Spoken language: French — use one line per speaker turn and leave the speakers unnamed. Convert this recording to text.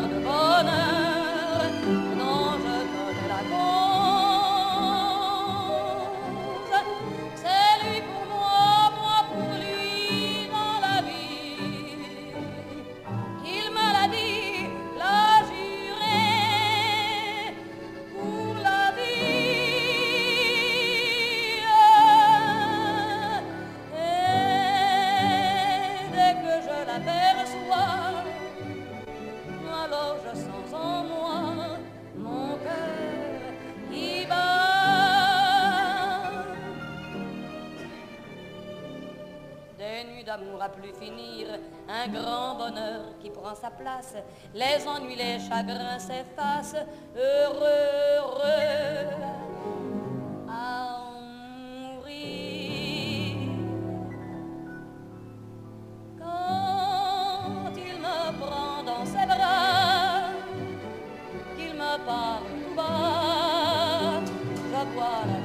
Narbonne Des nuits d'amour à plus finir, un grand bonheur qui prend sa place, les ennuis, les chagrins s'effacent, heureux, heureux à mourir. Quand il me prend dans ses bras, qu'il me parle tout bas, je vois